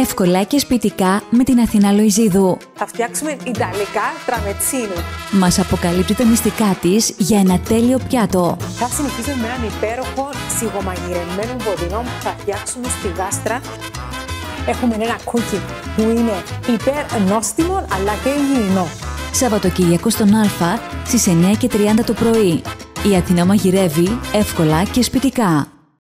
Εύκολα και σπιτικά με την Αθηνά Λοϊζίδου. Θα φτιάξουμε Ιταλικά τραμετσίνο. Μας αποκαλύπτει τα μυστικά της για ένα τέλειο πιάτο. Θα συνεχίσουμε με έναν υπέροχο σιγομαγειρεμένο βοδινό που θα φτιάξουμε στη γάστρα. Έχουμε ένα κούκι που είναι υπερνόστιμο αλλά και υγιεινό. Σαββατοκύριακο στον Α στις 9.30 το πρωί. Η Αθηνά μαγειρεύει εύκολα και σπιτικά.